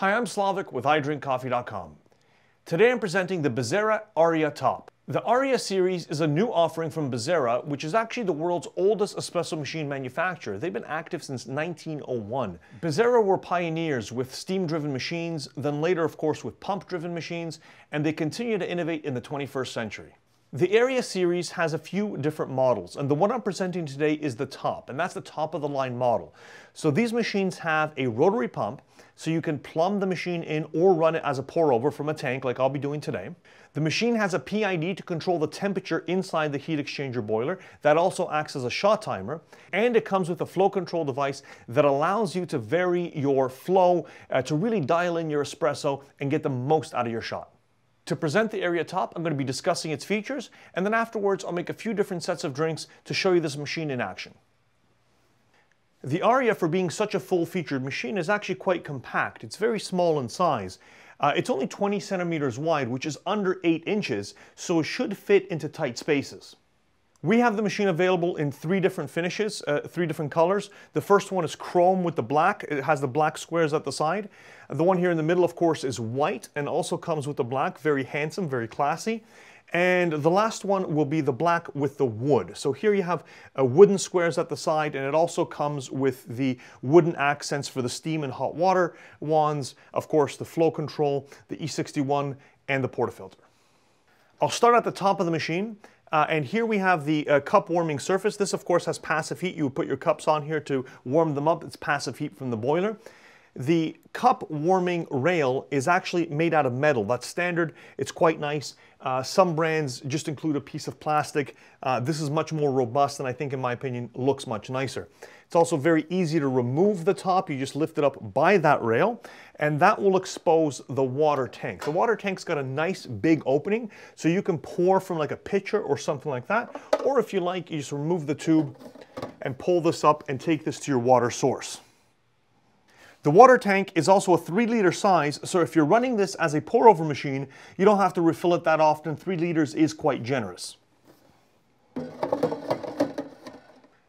Hi, I'm Slavik with iDrinkCoffee.com. Today I'm presenting the Bezzera Aria Top. The Aria series is a new offering from Bezzera, which is actually the world's oldest espresso machine manufacturer. They've been active since 1901. Bezzera were pioneers with steam-driven machines, then later, of course, with pump-driven machines, and they continue to innovate in the 21st century. The Aria series has a few different models, and the one I'm presenting today is the top, and that's the top of the line model. So these machines have a rotary pump, so you can plumb the machine in or run it as a pour over from a tank like I'll be doing today. The machine has a PID to control the temperature inside the heat exchanger boiler. That also acts as a shot timer. And it comes with a flow control device that allows you to vary your flow uh, to really dial in your espresso and get the most out of your shot. To present the Aria Top, I'm going to be discussing its features, and then afterwards I'll make a few different sets of drinks to show you this machine in action. The Aria, for being such a full-featured machine, is actually quite compact. It's very small in size. Uh, it's only 20 centimeters wide, which is under 8 inches, so it should fit into tight spaces. We have the machine available in three different finishes, uh, three different colors. The first one is chrome with the black. It has the black squares at the side. The one here in the middle, of course, is white and also comes with the black. Very handsome, very classy. And the last one will be the black with the wood. So here you have uh, wooden squares at the side and it also comes with the wooden accents for the steam and hot water wands, of course the flow control, the E61 and the portafilter. I'll start at the top of the machine uh, and here we have the uh, cup warming surface. This of course has passive heat. You would put your cups on here to warm them up. It's passive heat from the boiler. The cup warming rail is actually made out of metal. That's standard. It's quite nice. Uh, some brands just include a piece of plastic. Uh, this is much more robust and I think, in my opinion, looks much nicer. It's also very easy to remove the top. You just lift it up by that rail and that will expose the water tank. The water tank's got a nice big opening so you can pour from like a pitcher or something like that. Or if you like, you just remove the tube and pull this up and take this to your water source. The water tank is also a 3 liter size, so if you're running this as a pour over machine, you don't have to refill it that often. 3 liters is quite generous.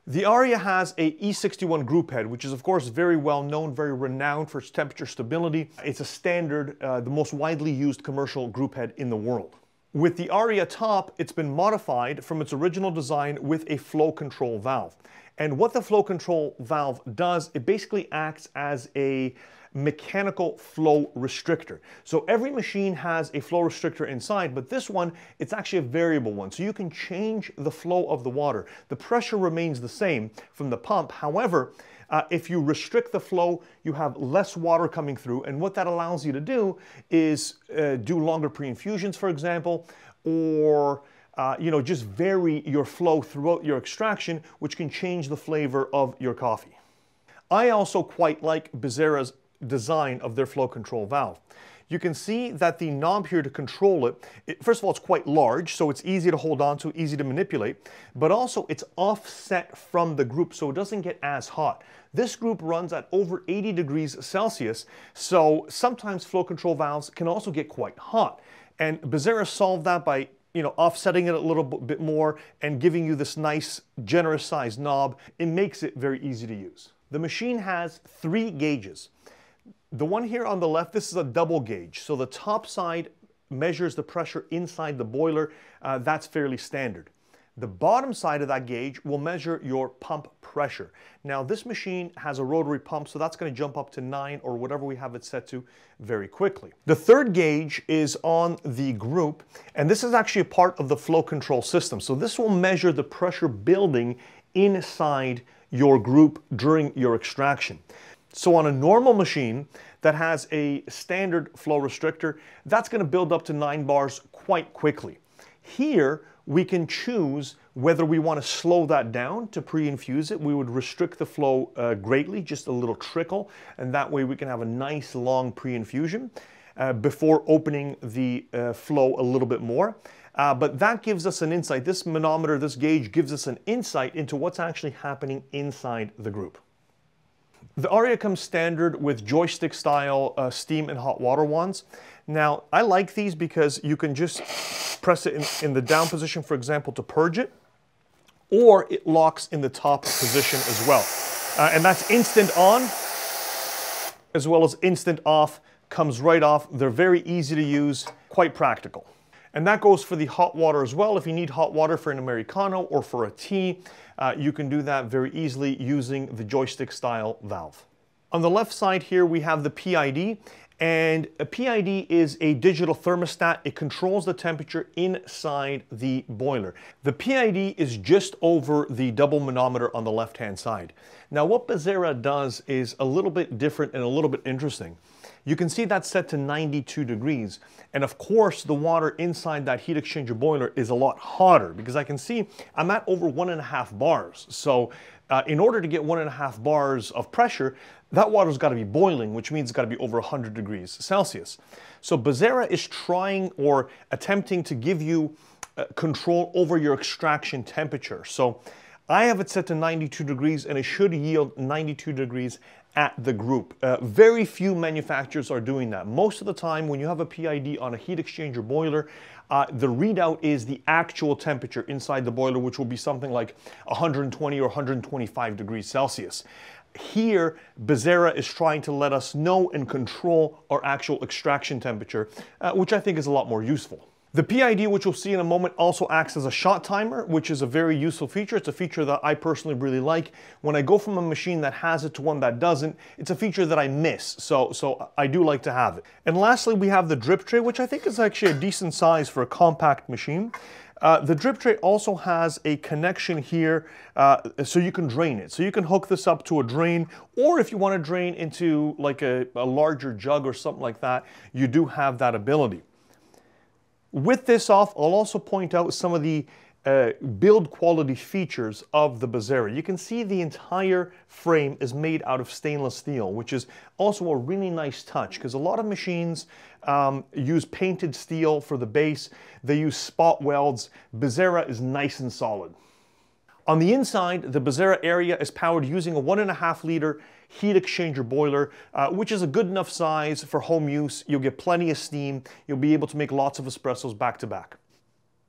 The Aria has a E61 group head, which is of course very well known, very renowned for its temperature stability. It's a standard, uh, the most widely used commercial group head in the world. With the Aria top, it's been modified from its original design with a flow control valve. And what the flow control valve does, it basically acts as a mechanical flow restrictor. So every machine has a flow restrictor inside, but this one, it's actually a variable one. So you can change the flow of the water. The pressure remains the same from the pump. However, uh, if you restrict the flow, you have less water coming through. And what that allows you to do is uh, do longer pre-infusions, for example, or uh, you know, just vary your flow throughout your extraction, which can change the flavor of your coffee. I also quite like Bezzera's design of their flow control valve. You can see that the knob here to control it, it, first of all, it's quite large, so it's easy to hold on to, easy to manipulate, but also it's offset from the group, so it doesn't get as hot. This group runs at over 80 degrees Celsius, so sometimes flow control valves can also get quite hot. And Bezzera solved that by you know, offsetting it a little bit more and giving you this nice, generous sized knob, it makes it very easy to use. The machine has three gauges. The one here on the left, this is a double gauge. So the top side measures the pressure inside the boiler. Uh, that's fairly standard. The bottom side of that gauge will measure your pump pressure. Now this machine has a rotary pump, so that's gonna jump up to nine or whatever we have it set to very quickly. The third gauge is on the group, and this is actually a part of the flow control system. So this will measure the pressure building inside your group during your extraction. So on a normal machine that has a standard flow restrictor, that's gonna build up to nine bars quite quickly. Here, we can choose whether we want to slow that down to pre-infuse it. We would restrict the flow uh, greatly, just a little trickle, and that way we can have a nice long pre-infusion uh, before opening the uh, flow a little bit more. Uh, but that gives us an insight. This manometer, this gauge gives us an insight into what's actually happening inside the group. The Aria comes standard with joystick style uh, steam and hot water wands. Now, I like these because you can just press it in, in the down position, for example, to purge it, or it locks in the top position as well. Uh, and that's instant on, as well as instant off comes right off. They're very easy to use, quite practical. And that goes for the hot water as well. If you need hot water for an Americano or for a tea, uh, you can do that very easily using the joystick style valve. On the left side here, we have the PID. And a PID is a digital thermostat. It controls the temperature inside the boiler. The PID is just over the double manometer on the left-hand side. Now what Bezzera does is a little bit different and a little bit interesting. You can see that's set to 92 degrees. And of course, the water inside that heat exchanger boiler is a lot hotter because I can see I'm at over one and a half bars. So uh, in order to get one and a half bars of pressure, that water's got to be boiling, which means it's got to be over 100 degrees Celsius. So Bezzera is trying or attempting to give you uh, control over your extraction temperature. So I have it set to 92 degrees and it should yield 92 degrees at the group. Uh, very few manufacturers are doing that. Most of the time when you have a PID on a heat exchanger boiler, uh, the readout is the actual temperature inside the boiler, which will be something like 120 or 125 degrees Celsius. Here, Bezzera is trying to let us know and control our actual extraction temperature, uh, which I think is a lot more useful. The PID, which we'll see in a moment, also acts as a shot timer, which is a very useful feature. It's a feature that I personally really like. When I go from a machine that has it to one that doesn't, it's a feature that I miss, so, so I do like to have it. And lastly, we have the drip tray, which I think is actually a decent size for a compact machine. Uh, the drip tray also has a connection here uh, so you can drain it. So you can hook this up to a drain, or if you want to drain into like a, a larger jug or something like that, you do have that ability. With this off, I'll also point out some of the uh, build quality features of the Bezzera. You can see the entire frame is made out of stainless steel, which is also a really nice touch because a lot of machines um, use painted steel for the base. They use spot welds. Bezzera is nice and solid. On the inside, the Bezzera Aria is powered using a one and a half liter heat exchanger boiler, uh, which is a good enough size for home use. You'll get plenty of steam. You'll be able to make lots of espressos back to back.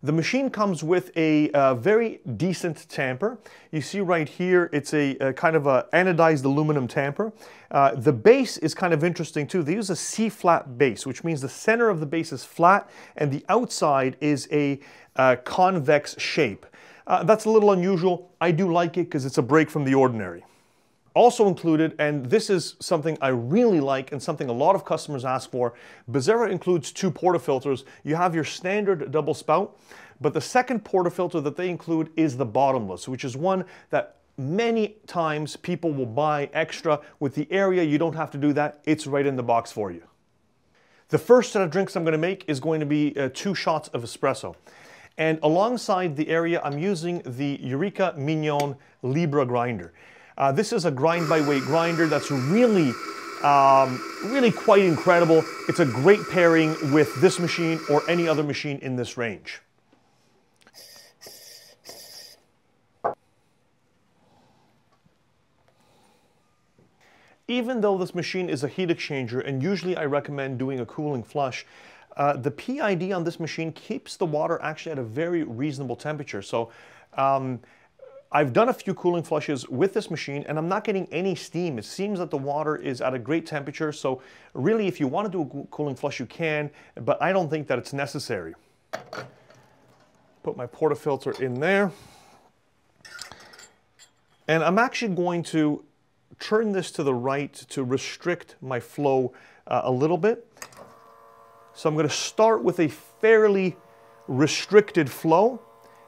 The machine comes with a uh, very decent tamper. You see right here, it's a, a kind of a anodized aluminum tamper. Uh, the base is kind of interesting too. They use a C-flat base, which means the center of the base is flat and the outside is a uh, convex shape. Uh, that's a little unusual. I do like it because it's a break from the ordinary. Also included, and this is something I really like and something a lot of customers ask for, Bezzera includes two portafilters. You have your standard double spout, but the second portafilter that they include is the bottomless, which is one that many times people will buy extra. With the Aria, you don't have to do that. It's right in the box for you. The first set of drinks I'm going to make is going to be uh, two shots of espresso. And alongside the Aria, I'm using the Eureka Mignon Libra grinder. Uh, this is a grind by weight grinder that's really, um, really quite incredible. It's a great pairing with this machine or any other machine in this range. Even though this machine is a heat exchanger, and usually I recommend doing a cooling flush, uh, the PID on this machine keeps the water actually at a very reasonable temperature. So um, I've done a few cooling flushes with this machine and I'm not getting any steam. It seems that the water is at a great temperature. So really, if you want to do a cooling flush, you can, but I don't think that it's necessary. Put my portafilter in there. And I'm actually going to turn this to the right to restrict my flow uh, a little bit. So I'm going to start with a fairly restricted flow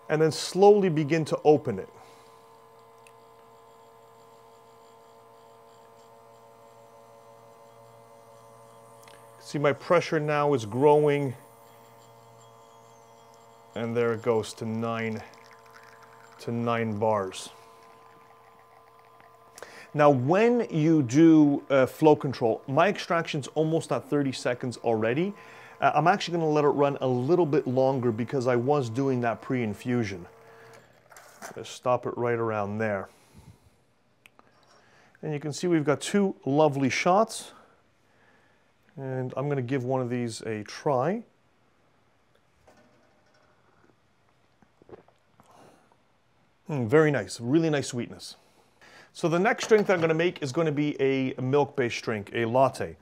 and then slowly begin to open it. See my pressure now is growing and there it goes to nine to nine bars. Now, when you do uh, flow control, my extraction's almost at 30 seconds already. Uh, I'm actually gonna let it run a little bit longer because I was doing that pre-infusion. Just stop it right around there. And you can see we've got two lovely shots. And I'm gonna give one of these a try. Mm, very nice, really nice sweetness. So the next drink that I'm going to make is going to be a milk-based drink, a latte.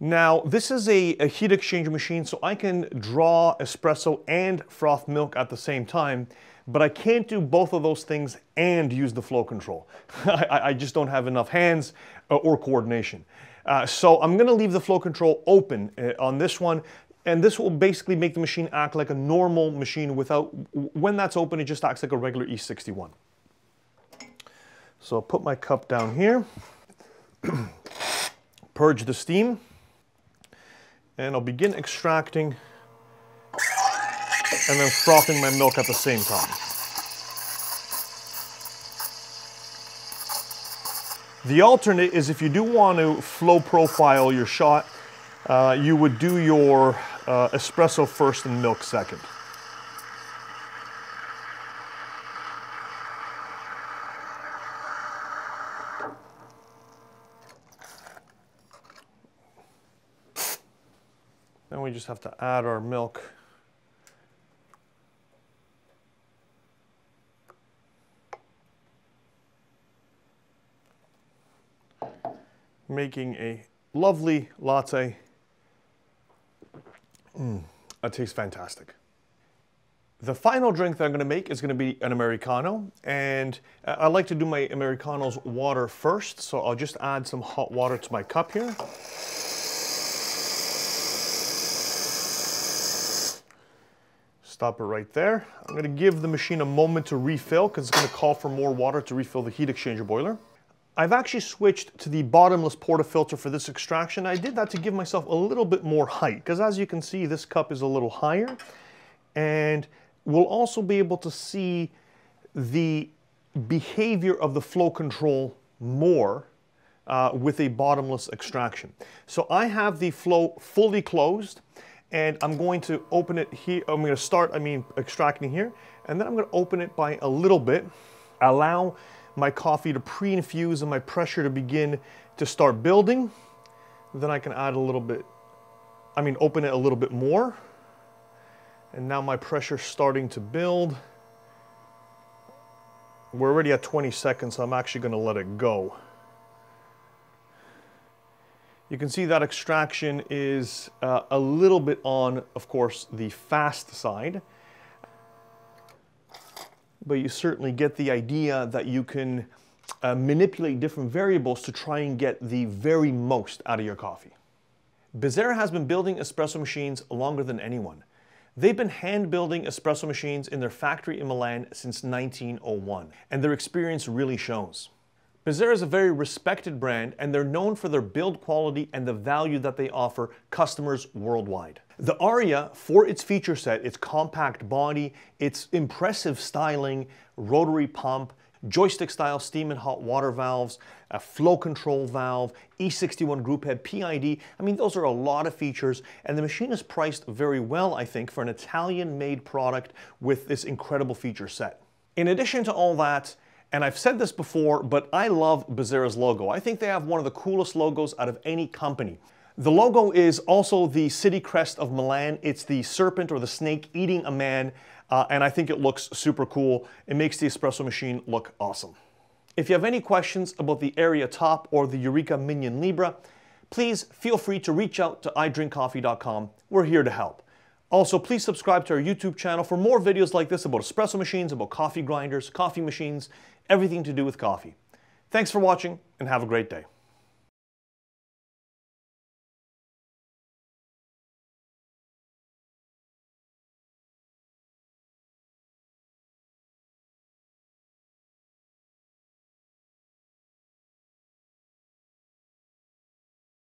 Now, this is a, a, heat exchanger machine, so I can draw espresso and froth milk at the same time, but I can't do both of those things and use the flow control. I, I, just don't have enough hands uh, or coordination. Uh, so I'm gonna leave the flow control open uh, on this one, and this will basically make the machine act like a normal machine without, when that's open, it just acts like a regular E61. So I'll put my cup down here, purge the steam, and I'll begin extracting and then frothing my milk at the same time. The alternate is if you do want to flow profile your shot, uh, you would do your uh, espresso first and milk second. Then we just have to add our milk. Making a lovely latte. Mm, that tastes fantastic. The final drink that I'm gonna make is gonna be an Americano, and I like to do my Americanos water first, so I'll just add some hot water to my cup here. Stop it right there. I'm gonna give the machine a moment to refill because it's gonna call for more water to refill the heat exchanger boiler. I've actually switched to the bottomless portafilter for this extraction. I did that to give myself a little bit more height because as you can see, this cup is a little higher and we'll also be able to see the behavior of the flow control more uh, with a bottomless extraction. So I have the flow fully closed and I'm going to open it here. I'm going to start, I mean, extracting here, and then I'm going to open it by a little bit, allow my coffee to pre-infuse and my pressure to begin to start building. Then I can add a little bit, I mean, open it a little bit more. And now my pressure's starting to build. We're already at 20 seconds, so I'm actually gonna let it go. You can see that extraction is uh, a little bit on, of course, the fast side. But you certainly get the idea that you can uh, manipulate different variables to try and get the very most out of your coffee. Bezzera has been building espresso machines longer than anyone. They've been hand building espresso machines in their factory in Milan since 1901, and their experience really shows. Bezzera is a very respected brand and they're known for their build quality and the value that they offer customers worldwide. The Aria, for its feature set, its compact body, its impressive styling, rotary pump, joystick style steam and hot water valves, a flow control valve, E61 group head, PID. I mean, those are a lot of features and the machine is priced very well, I think, for an Italian made product with this incredible feature set. In addition to all that, and I've said this before, but I love Bezzera's logo. I think they have one of the coolest logos out of any company. The logo is also the city crest of Milan. It's the serpent or the snake eating a man, uh, and I think it looks super cool. It makes the espresso machine look awesome. If you have any questions about the Aria Top or the Eureka Mignon Libra, please feel free to reach out to idrinkcoffee.com. We're here to help. Also, please subscribe to our YouTube channel for more videos like this about espresso machines, about coffee grinders, coffee machines, everything to do with coffee. Thanks for watching and have a great day.